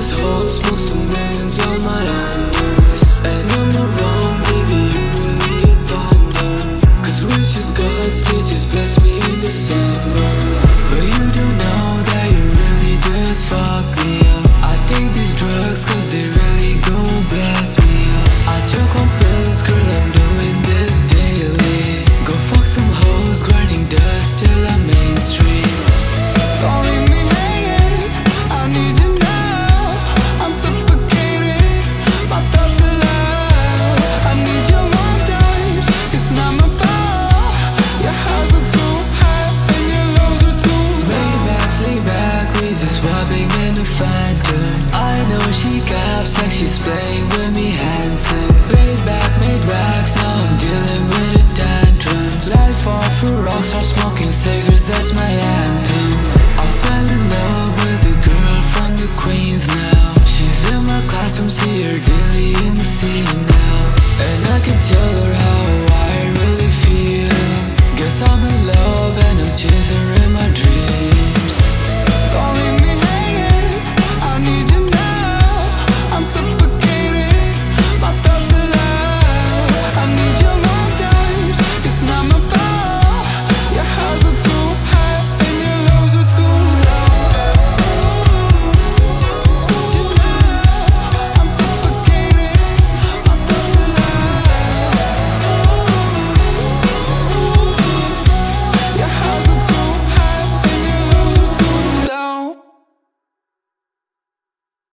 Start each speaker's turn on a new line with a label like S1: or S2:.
S1: this whole smoke some She's playing with me handsome Play back, made racks. Now I'm dealing with the tantrums. Life off a rock, start smoking cigarettes That's my anthem. I fell in love with a girl from the Queens now. She's in my classroom, see her daily in the scene now. And I can tell